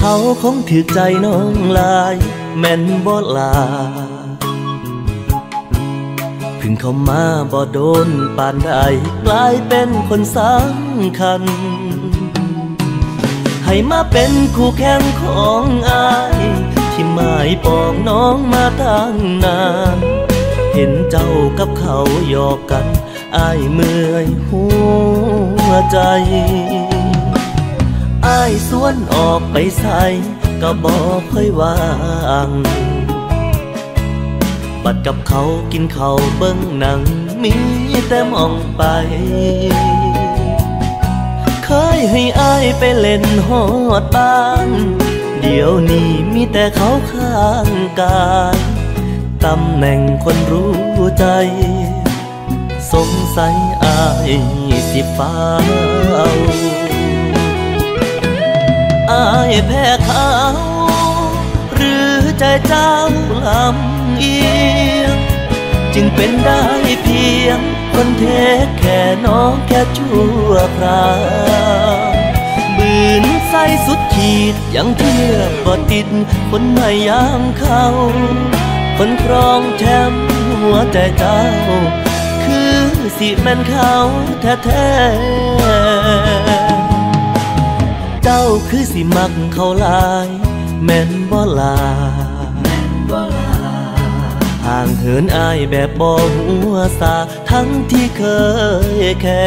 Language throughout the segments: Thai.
เขาคงถือใจน้องลายแม่นบ่ลาพึ่งเข้ามาบ่โดนปานใดกลายเป็นคนสำคัญ ให้มาเป็นคู่แข่งของอายที่หมายปองน้องมาตั้งนานเห็นเจ้ากับเขาหยอกกันอายเมื่อยหัวใจ อายสวนออกไปใส่ก็บอกค่อยวางบัดกับเขากินเขาเบิ้งหนัง มีแต่มองไป เคยให้อายไปเล่นหอดบ้านเดี๋ยวนี้มีแต่เขาข้างกายตำแหน่งคนรู้ใจ สงสัยอายสิฟ้าว อายแพ้เขา หรือใจเจ้าลำเอียง จึงเป็นได้เพียง คนเทแค่น้องแค่ชั่วคราวบืนใสสุดขีดยังเทียบบ่ติด คนไม่ยางเขาคนครองแชมป์หัวใจเจ้า คือสิแม่นเขาแท้ๆ เจ้าคือสิมักเขาลาย แม่นบ่ลาห่างเหินอายแบบบ่หัวสาทั้งที่เคยแค่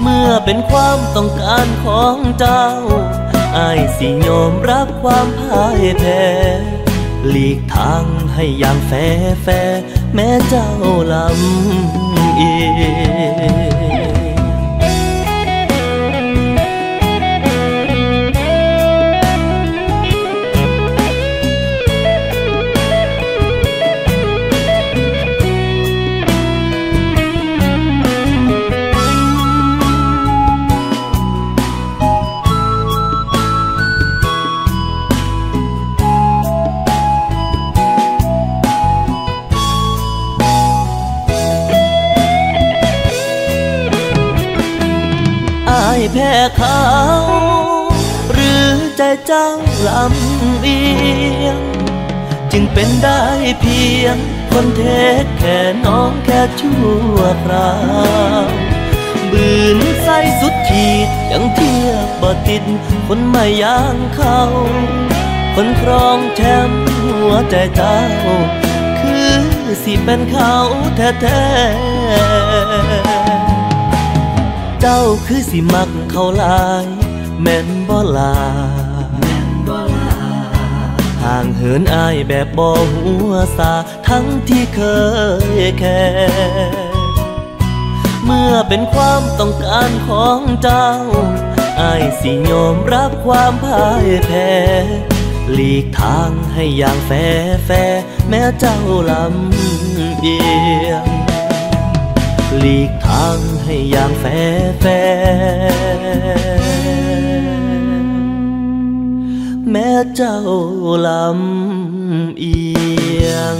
เมื่อเป็นความต้องการของเจ้าอายสิยอมรับความพ่ายแพ้หลีกทางให้อย่างแฟแฟแม้เจ้าลำเอีแเขา หรือใจเจ้าลำเอียง จึงเป็นได้เพียง คนเทศแค่น้องแค่ชั่วคราวบืนใสสุดขีดยังเทียบบ่ติด คนไม่ย่างเขาคนครองแชมป์หัวใจเจ้า คือสิเป็นเขาแท้ๆ เจ้าคือสิมัก เขาลายแม่นบ่ลาห่างเหินอายแบบบ่หัวสาทั้งที่เคยแค่เมื่อเป็นความต้องการของเจ้าอายสิยอมรับความพ่ายแพ้หลีกทางให้อย่างแฟแฟแม้เจ้าลำเอียง หลีกทางให้อย่างแฟแฟแม้เจ้าลำเอียง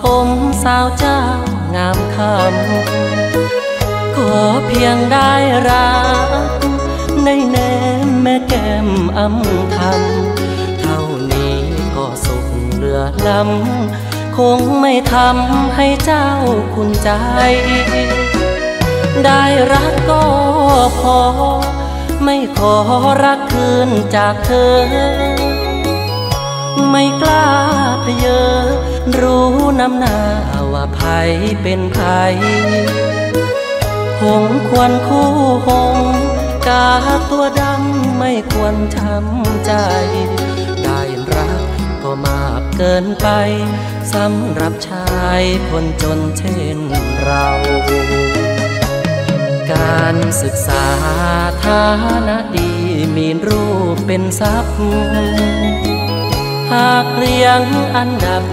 สมสาวเจ้างามคำขอเพียงได้รัก ในแนมแม่แก้มอำทำเท่านี้ก็สุขเหลือล้ำ คงไม่ทำให้เจ้าคุณใจ ได้รักก็พอ ไม่ขอรักคืนจากเธอ ไม่กล้าเพเยอ รู้น้ำหน้าว่าภัยเป็นภัยหงควรคู่หง กาตัวดำไม่ควรช้ำใจ ได้รักก็มากเกินไปสำหรับชายคนจนเช่นเรา การศึกษาฐานะดีมีรูปเป็นทรัพย์ หากเรียงอันดับ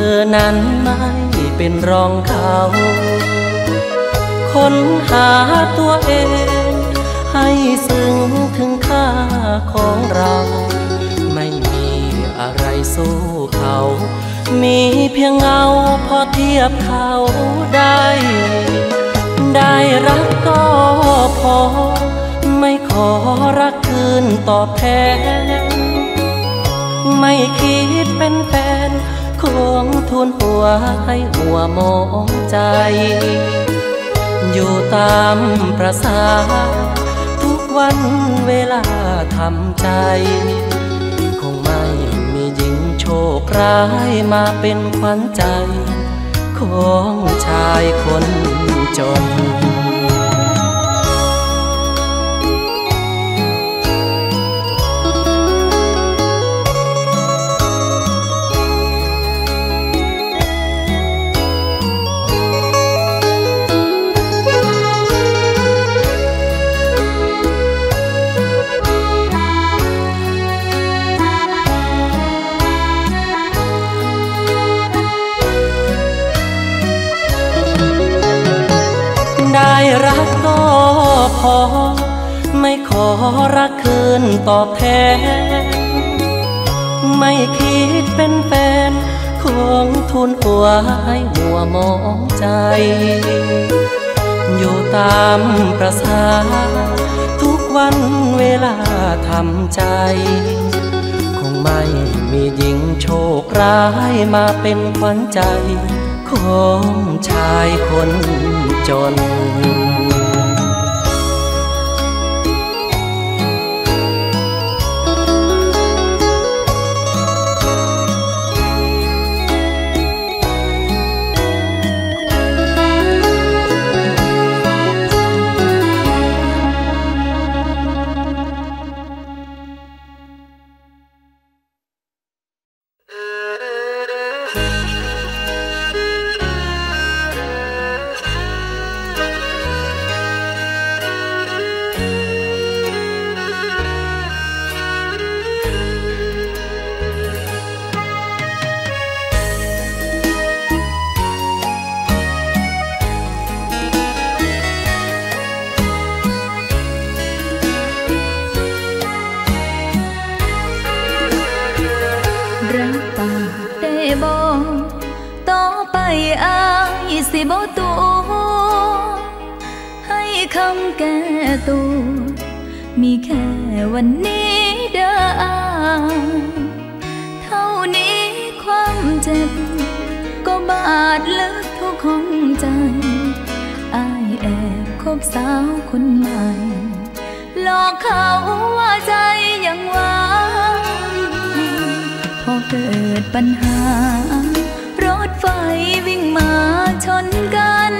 อนั้นไม่เป็นรองเขา ค้นหาตัวเอง ให้ซึ้งถึงค่าของเรา ไม่มีอะไรสู้เขา มีเพียงเงาพอเทียบเขาได้ ได้รักก็พอ ไม่ขอรักคืนตอบแทนไม่คิดเป็นแฟน คงทุนหัวให้หัวมองใจ อยู่ตามประสา ทุกวันเวลาทำใจ คงไม่มีหญิงโชคร้ายมาเป็นขวัญใจ ของชายคนจน พอ ไม่ขอรักคืนตอบแทน ไม่คิดเป็นแฟน ของทุนหัวให้หัวมองใจ อยู่ตามประสาทุกวันเวลาทำใจ คงไม่มีหญิงโชคร้ายมาเป็นขวัญใจของชายคนจน สาวคนใหม่ หลอกเขาว่าใจยังหวานพอเกิดปัญหา รถไฟวิ่งมาชนกัน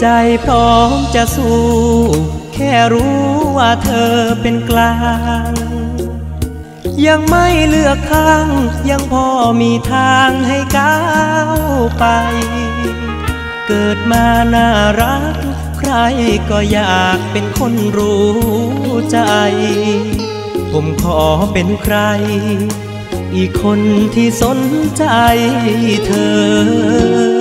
ใจพร้อมจะสู้ แค่รู้ว่าเธอเป็นกลาง ยังไม่เลือกข้าง ยังพอมีทางให้ก้าวไป เกิดมาน่ารัก ใครก็อยากเป็นคนรู้ใจ ผมขอเป็นใคร อีกคนที่สนใจเธอ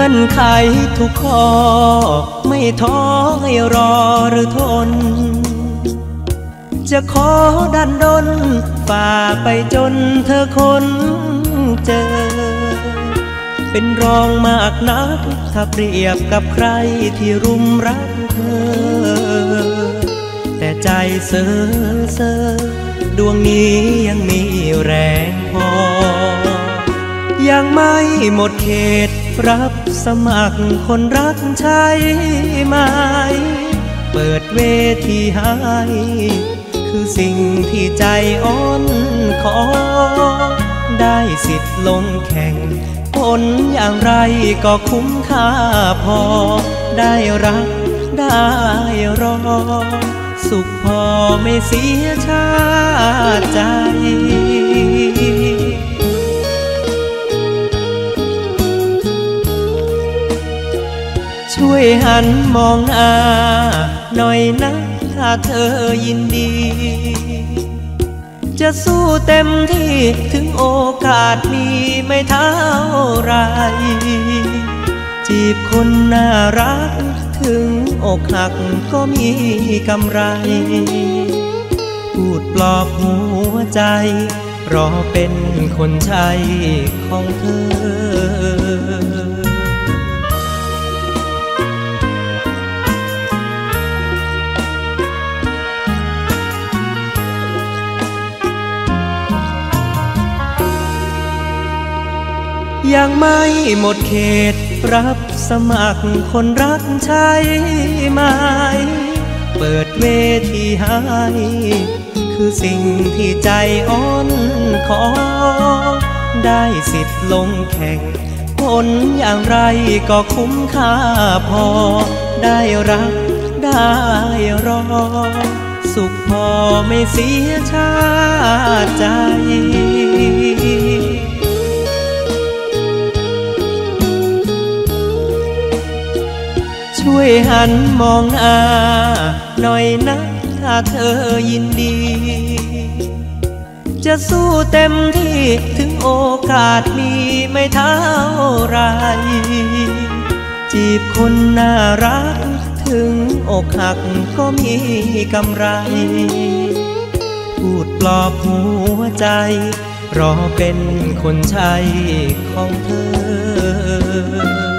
งื่อนไขทุกข้อ ไม่ท้อให้รอหรือทน จะขอดันดนฝ่าไปจนเธอคนเจอ เป็นรองมากนัก ถ้าเปรียบกับใครที่รุมรักเธอ แต่ใจเซ่อเซ่อดวงนี้ยังมีแรงพอ ยังไม่หมดเขต รับสมัครคนรักใช่ไหม เปิดเวทีให้คือสิ่งที่ใจอ้อนขอ ได้สิทธิ์ลงแข่งผลอย่างไรก็คุ้มค่าพอ ได้รักได้รอ สุขพอไม่เสียชาติใจ ช่วยหันมองหน้าหน่อยนะถ้าเธอยินดี จะสู้เต็มที่ถึงโอกาสมีไม่เท่าไร จีบคนน่ารัก ถึงอกหักก็มีกำไร พูดปลอบหัวใจ รอเป็นคนใช้ของเธอ ยังไม่หมดเขตรับสมัครคนรักใช่ไหม เปิดเวทีให้คือสิ่งที่ใจอ้อนขอ ได้สิทธิ์ลงแข่งผลอย่างไรก็คุ้มค่าพอ ได้รักได้รอ สุขพอไม่เสียชาติใจ ช่วยหันมองหน้าหน่อยนะถ้าเธอยินดี จะสู้เต็มที่ถึงโอกาสมีไม่เท่าไร จีบคนน่ารัก ถึงอกหักก็มีกำไร พูดปลอบหัวใจ รอเป็นคนใช้ของเธอ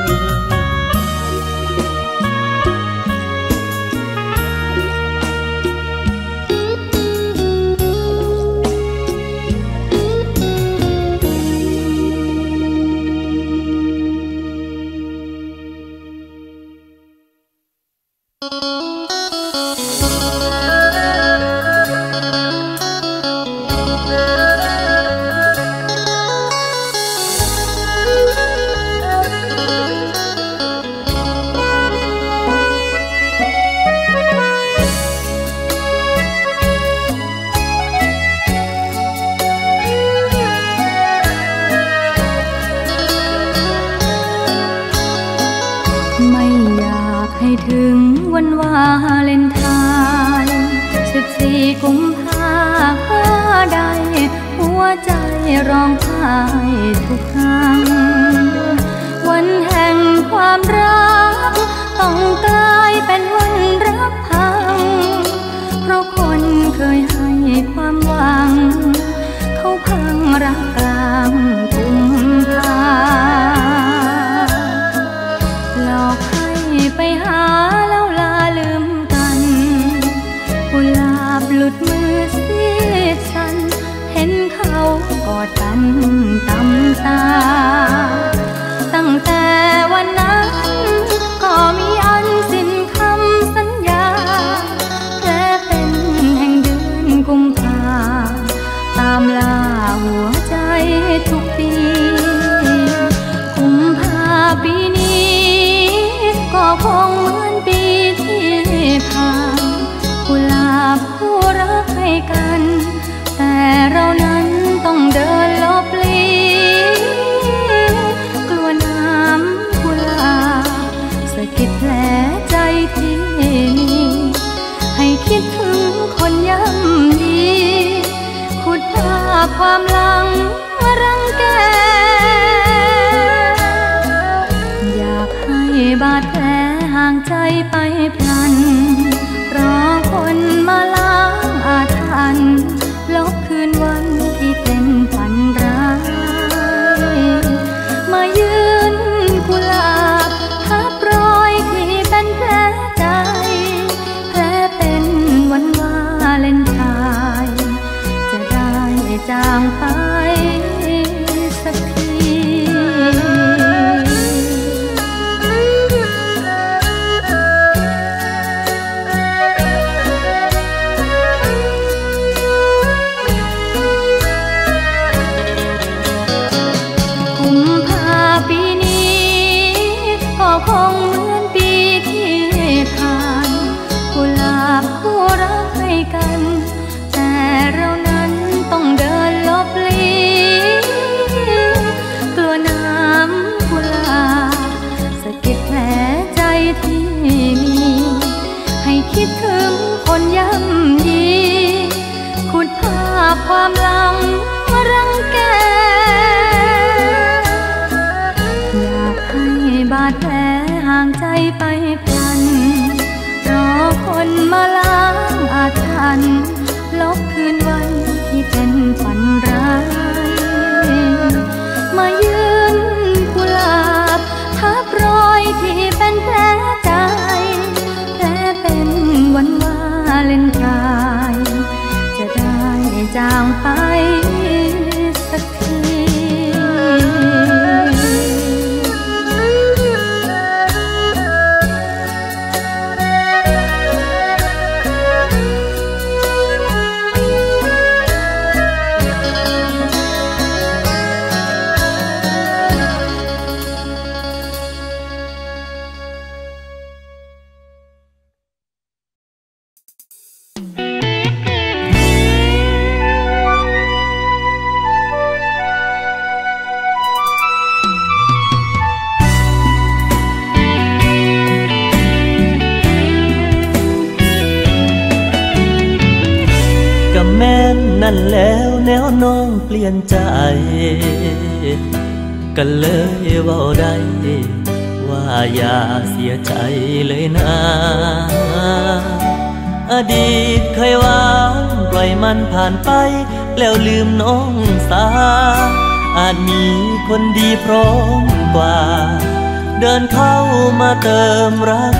นเข้ามาเติมรัก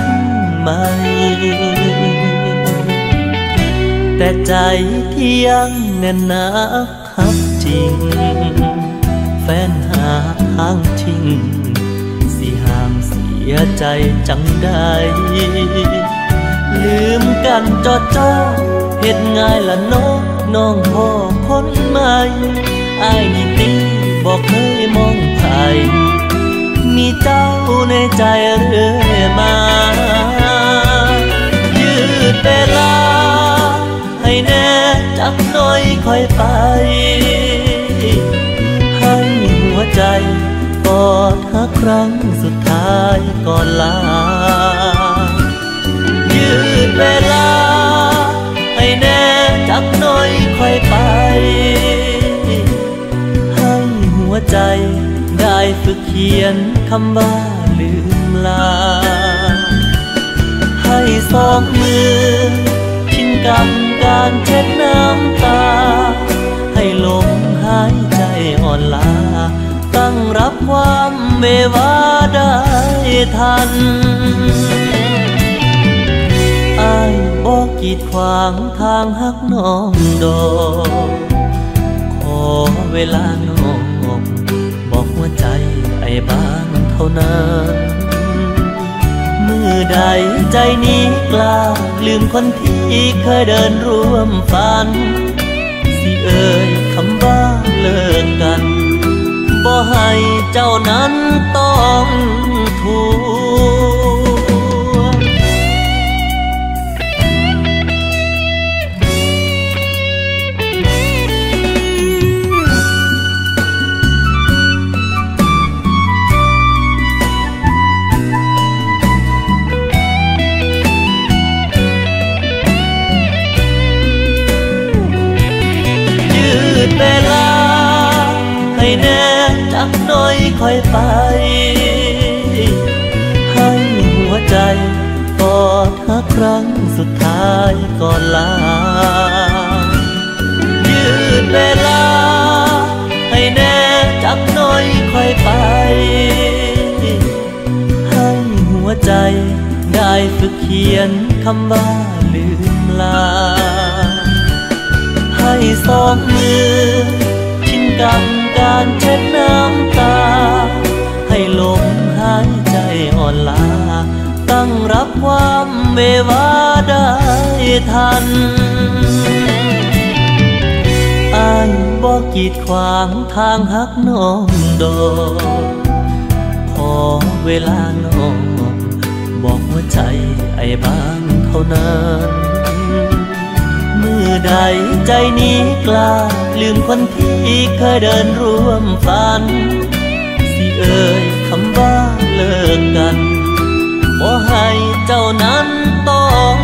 ใหม่ แต่ใจที่ยังแน่นหนาคับจริง แฟนหาทางทิ้งสิห้ามเสียใจจังได้ลืมกันจอดจ้อเฮ็ดง่ายละน้องน้องพ่อคนใหม่อายนี่ตีบอกเคยมองไผ มีเจ้าในใจเรื่อยมา ยืดเวลา ให้แน่จักน่อยค่อยไป ให้หัวใจกอดหักครั้งสุดท้ายก่อนลา ยืดเวลา ให้แน่จักน่อยค่อยไป ให้หัวใจ ได้ฝึกเขียนคำว่าลืมลา ให้สองมือชิงกันการเช็ดน้ำตา ให้ลมหายใจอ่อนลา ตั้งรับความเมวาได้ทันอายบอกกีดขวางทางหักน้องดอกขอเวลาน้อง บ้างเท่านั้น มือใดใจนี้กล้าลืมคนที่เคยเดินร่วมฝัน สิเอ่ยคำว่าเลิกกัน บ่ให้เจ้านั้นต้องทุกข์ เวลา ให้แน่จักน่อยค่อยไป ให้หัวใจกอดเธอครั้งสุดท้ายก่อนลา ยืดเวลา ให้แน่จักน่อยค่อยไป ให้หัวใจได้ฝึกเขียนคำว่าลืมลา สองมือชินกับการเช็ดน้ำตา ให้ลมหายใจอ่อนลา ตั้งรับความเววาได้ทันอายบอกกีดขวางทางหักน้องดอกขอเวลาน้อง บอกหัวใจไอ้บางเท่านั้น มือใดใจนี้กล้าลืมคนที่เคยเดินร่วมฝัน สิเอ่ยคำว่าเลิกกันบ่ให้เจ้านั้นต้อง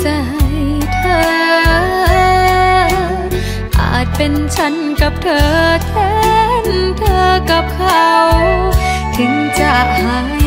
ใจเธอ อาจเป็นฉันกับเธอแทนเธอกับเขา ถึงจะหาย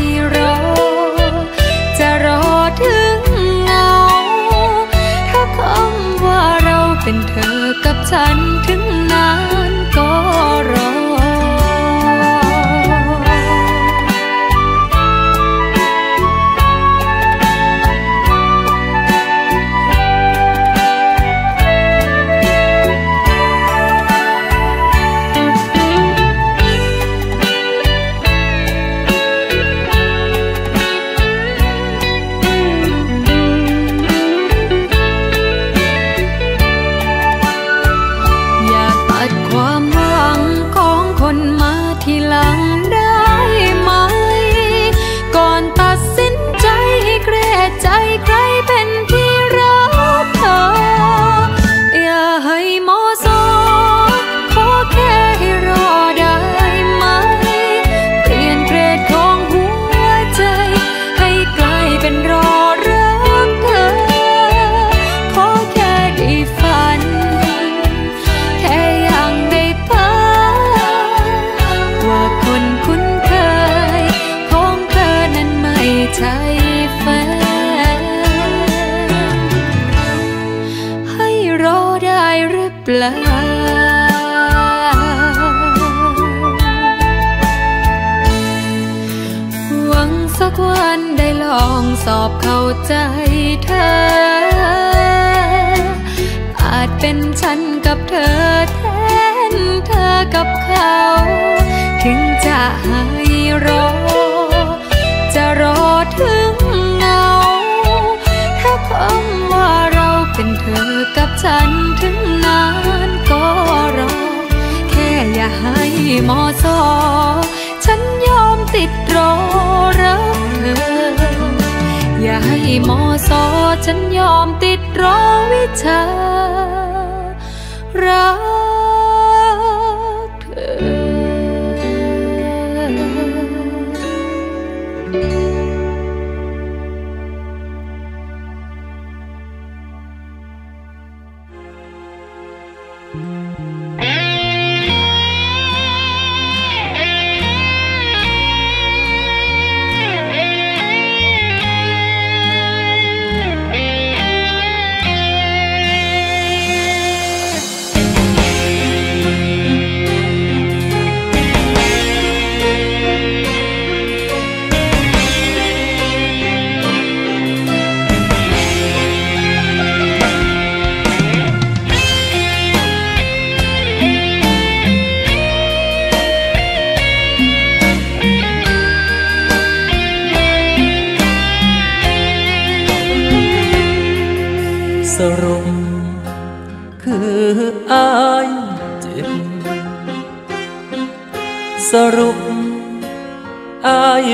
ฉันยอมติดรอวิชา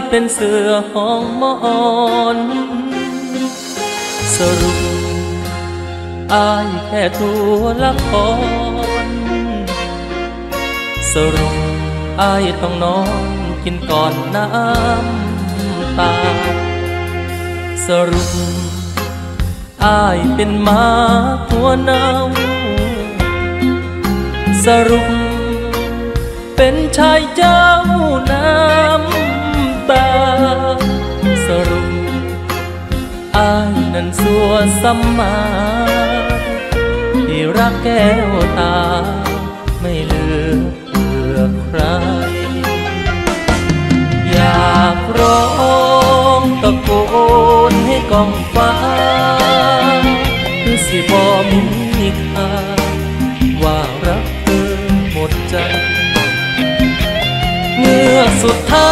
เป็นเสือห้องมอนสรุปอายแค่ตัวละคร สรุปอายต้องนอนกินก่อนน้ำตา สรุปอายเป็นมาหัวเนาสรุปเป็นชายเจ้าน้ำ นั้นสัวสัมมาที่รักแก้วตา ไม่เลือกเพื่อใคร อยากร้องตะโกนให้กองฟ้า คือสิบอมีค่าว่ารักเธอหมดใจ เมื่อสุดท้า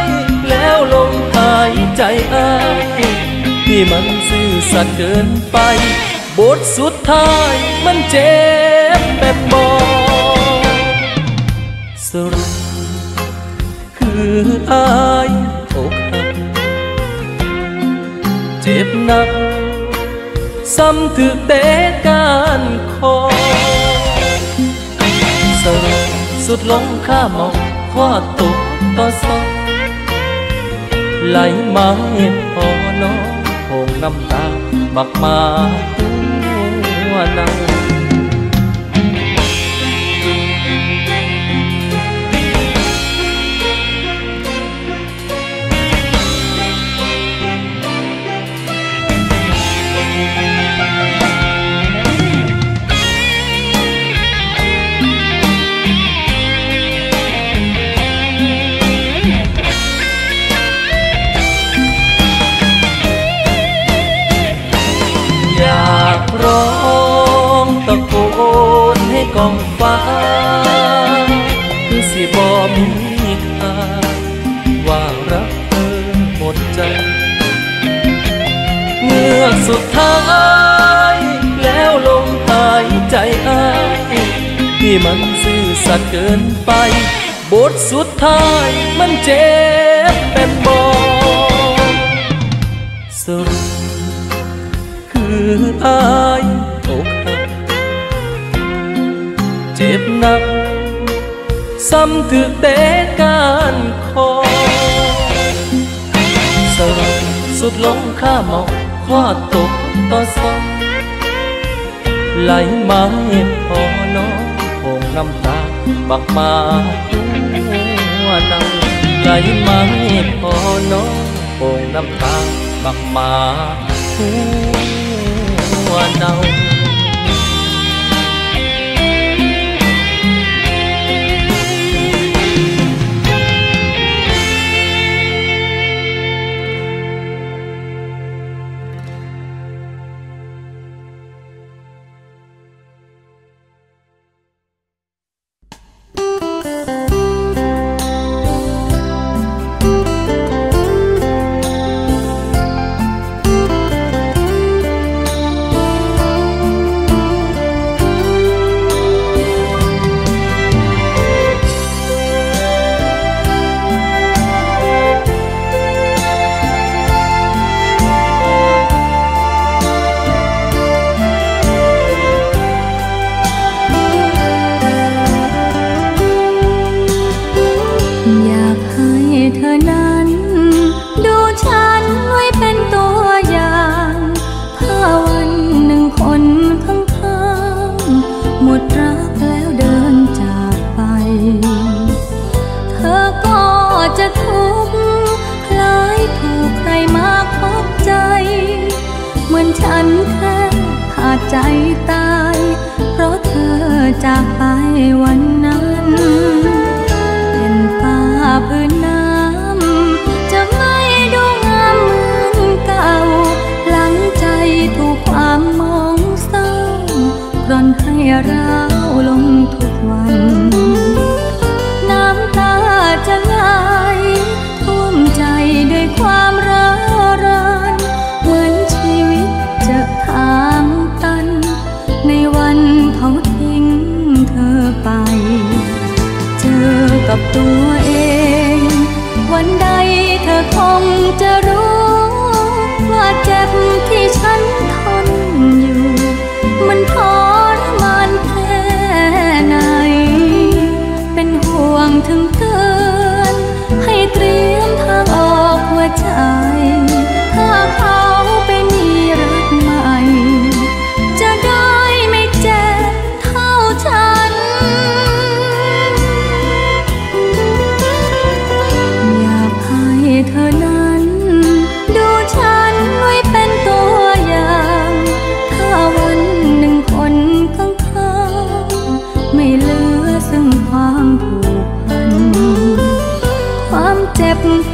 ย แล้วลมหายใจอ้าย ที่มันซื่อสัตย์เกินไป บทสุดท้ายมันเจ็บแบบบอกสรุปคืออายอกหักเจ็บหนัก ซ้ำถึกเตะการคอสรุปสุดลงข้ามองข้อตกต่อซอกไหลมาเห็นพอน้องโง น้ำตาบักมาหัวเนา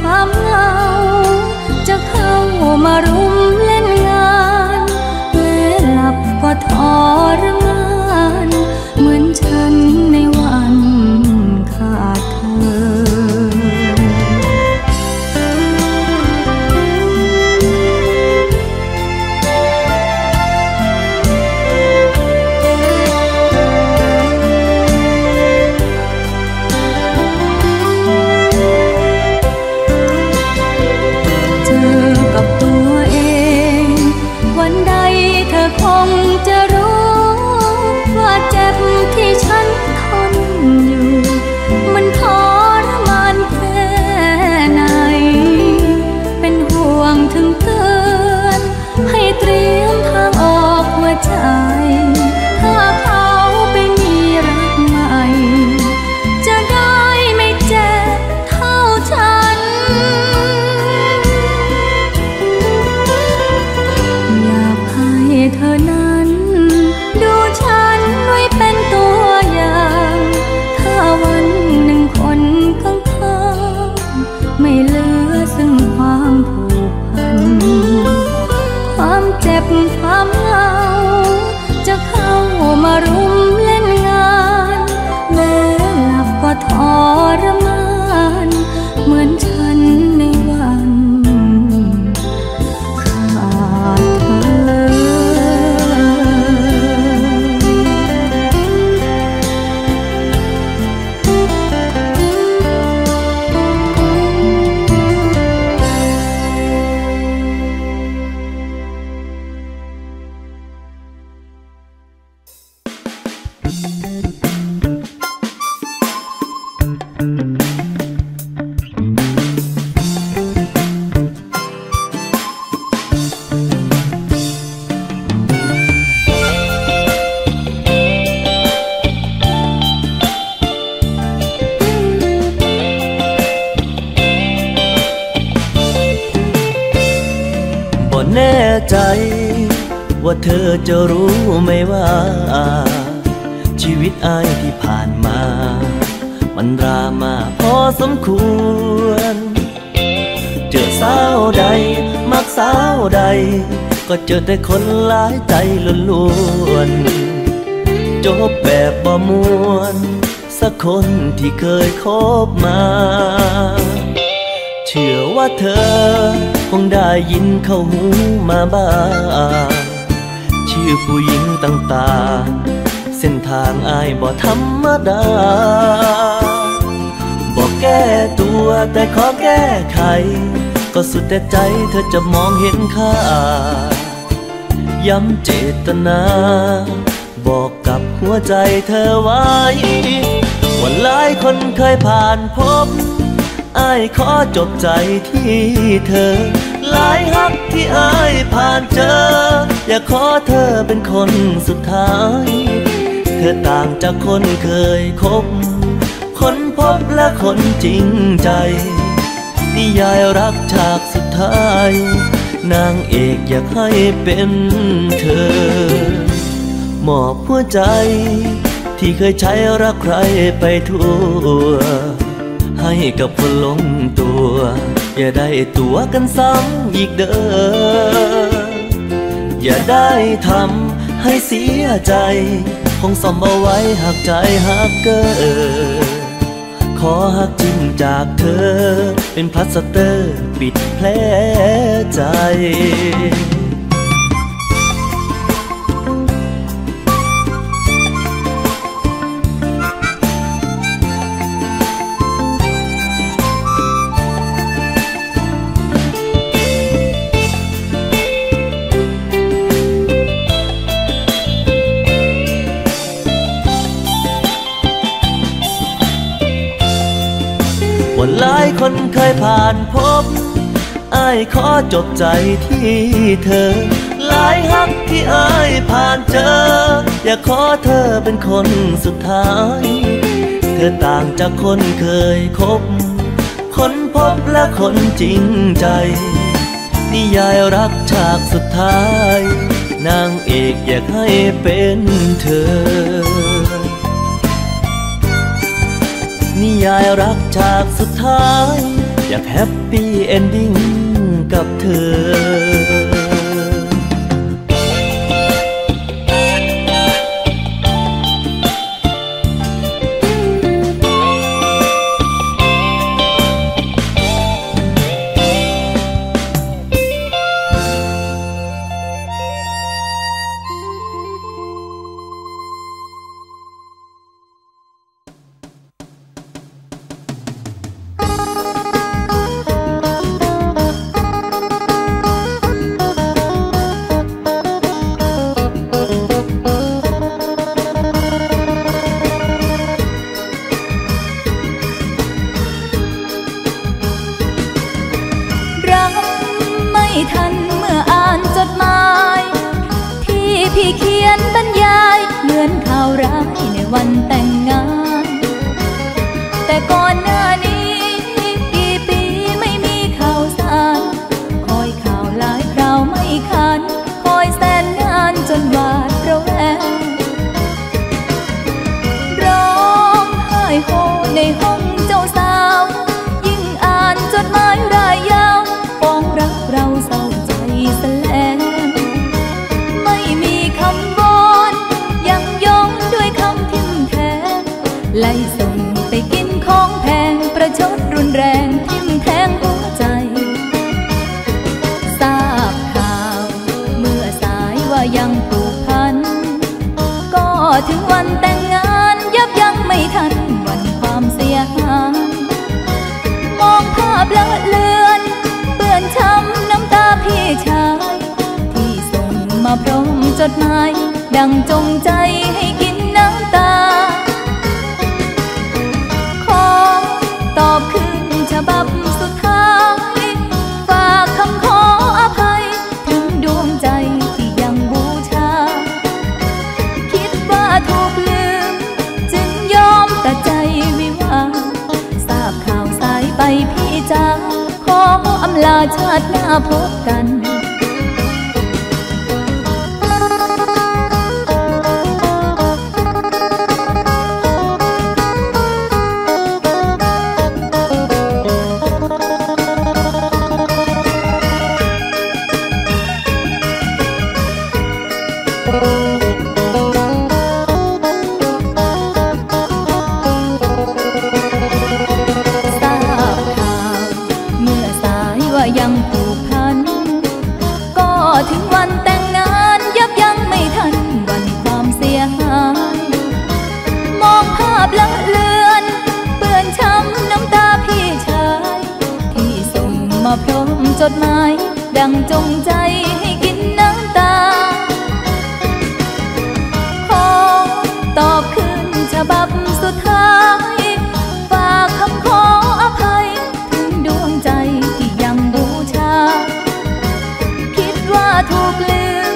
thầm สมควร เจอสาวใด มักสาวใด ก็เจอแต่คนหลายใจล้วนจบแบบบะมวน สักคนที่เคยคบมา เชื่อว่าเธอ คงได้ยินเข้าหูมาบ้างชื่อผู้หญิงต่างๆเส้นทางอายบ่ธรรมดา แก้ตัวแต่ขอแก้ไข ก็สุดแต่ใจเธอจะมองเห็นค่า ย้ำเจตนา บอกกับหัวใจเธอไว้ว่าหลายคนเคยผ่านพบอายขอจบใจที่เธอ หลายฮักที่อายผ่านเจอ อย่าขอเธอเป็นคนสุดท้าย เธอต่างจากคนเคยคบ บและคนจริงใจ นิยายรักฉากสุดท้าย นางเอกอยากให้เป็นเธอมอบหัวใจ ที่เคยใช้รักใครไปทั่ว ให้กับคนลงตัว อย่าได้ตัวกันซ้ำอีกเด้อ อย่าได้ทำให้เสียใจ คงสมเอาไว้หักใจหักเกอขอหัก จริงจากเธอ เป็นพลาสเตอร์ปิดแผลใจ คนเคยผ่านพบอายขอจบใจที่เธอ หลายฮักที่อายผ่านเจอ อยากขอเธอเป็นคนสุดท้าย เธอต่างจากคนเคยคบ คนพบและคนจริงใจ นิยายรักฉากสุดท้าย นางเอกอยากให้เป็นเธอ ยายรักฉากสุดท้าย อยากแฮปปี้เอนดิ้งกับเธอ งจงใจให้กินน้ำตา ขอตอบคืนฉบับสุดท้าย ฝากคำขออภัย ถึงดวงใจที่ยังบูชา คิดว่าถูกลืม จึงยอมตัดใจวิวาทราบข่าวสายไปพี่จ้าขออำลาชาติหน้าพบกัน จดหมาย ดังจงใจให้กินน้ำตา ขอตอบคืนฉบับสุดท้าย ฝากคำขออภัย ถึงดวงใจที่ยังบูชา คิดว่าถูกลืม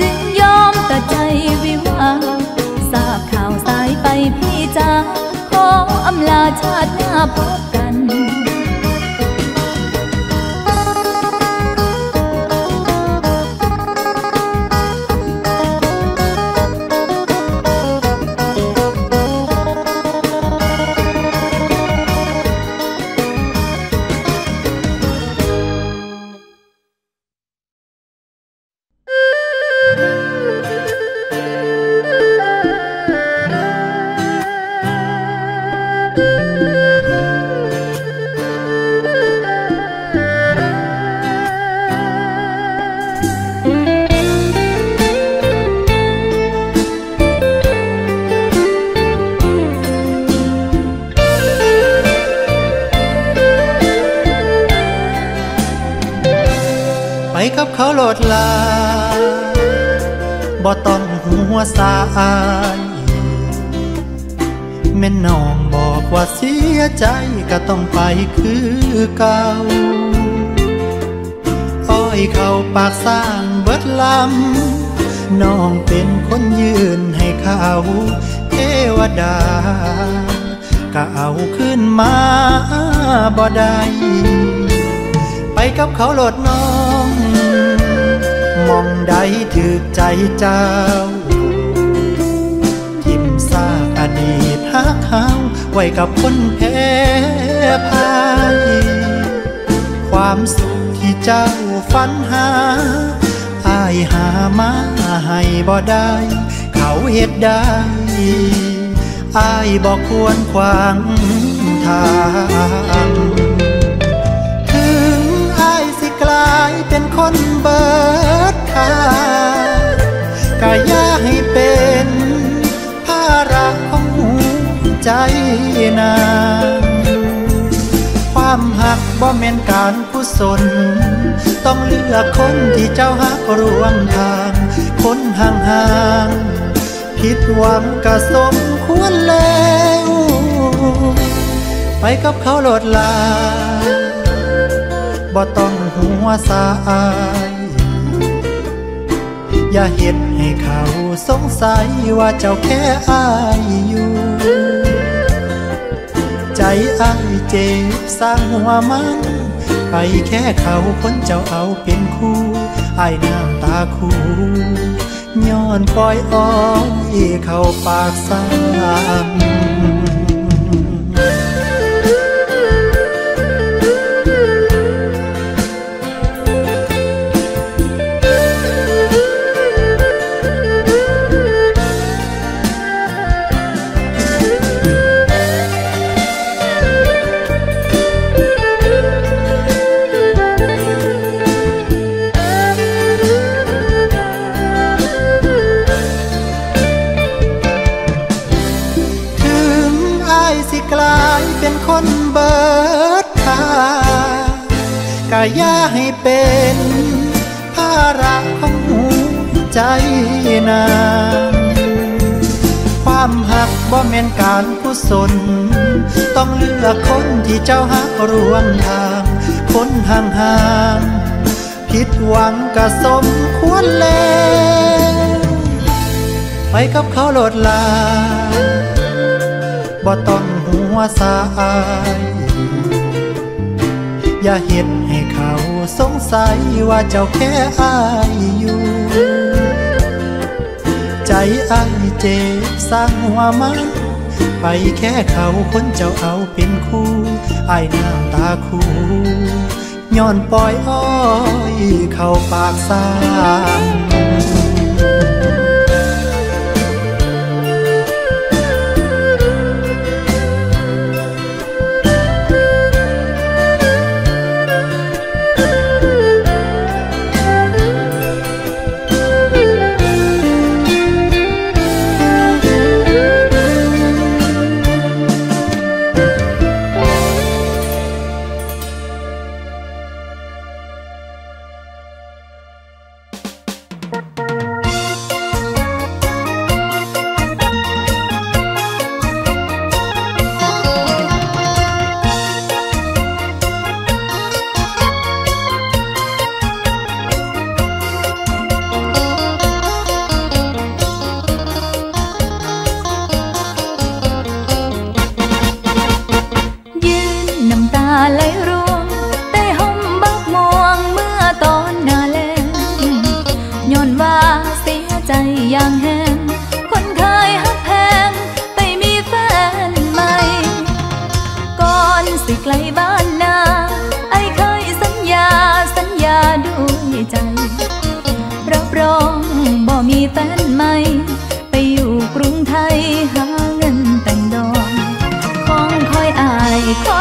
จึงยอมตัดใจวิวาทราบข่าวสายไปพี่จ๋าขออำลาชาติหน้าพบ แพ้พายความสุขที่เจ้าฝันหาอายหามาให้บ่ได้ เขาเหตุได้อายบอกควรควางทางถึงอายสิกลายเป็นคนเบิดค่ากะย่าให้เป็น ใจนางความหักบ่แม่นการกุศล ต้องเลือกคนที่เจ้าหักรวงทาง คนห่างห่างผิดหวังกะสมควรแล้ว ไปกับเขาโลดลาบ่ต้องหัวสายอย่าเห็นให้เขาสงสัยว่าเจ้าแค่อายอยู่ ใจอ้ายเจ็บสร้างหัวมันไปแค่เขาคนเจ้าเอาเป็นคู่อายน้ำตาคู่ย้อนปล่อยอ้อยเข้าปากซาง อย่าให้เป็นภาระของหัวใจนางความหักบ่แม่นการกุศล ต้องเลือกคนที่เจ้าหักรวมทาง คนห่างห่างผิดหวังกะสมควรแล้วไปกับเขาโลดลาบ่ต้องหัวสาย อย่าเห็นให้เขาสงสัยว่าเจ้าแค่อายอยู่ ใจอายเจ็บสร้างหัวมันไปแค่เขาคนเจ้าเอาเป็นคู่อายน้ำตาคู่ย้อนปล่อยอ้อยเข้าปากสาง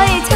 строить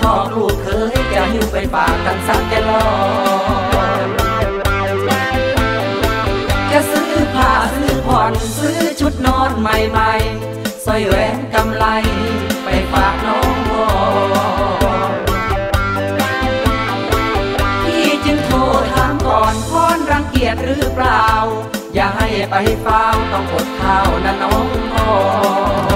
ชอบลูกเคยจะหิ้วไปฝากกันสักแกลอจะซื้อผ้าซื้อผ่อนซื้อชุดนอนใหม่ๆสร้อยแหวนกำไลไปฝากน้องพ่อพี่จึงโทรถามก่อนพอนรังเกียจหรือเปล่า อย่าให้ไปเฝ้าต้องอดข้าวนะน้องพ่อ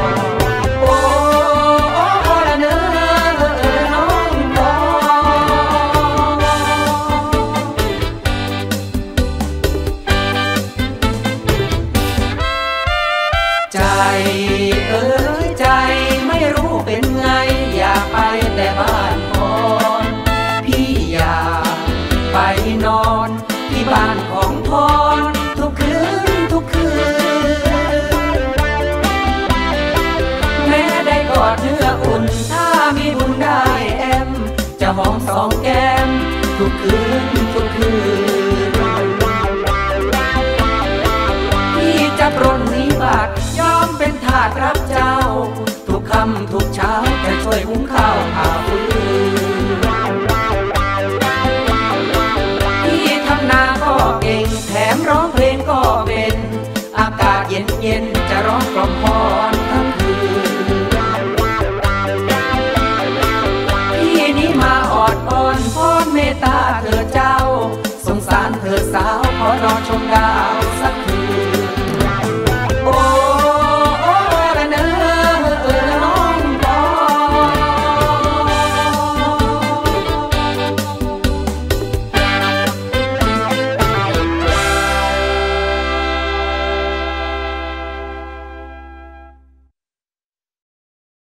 รเ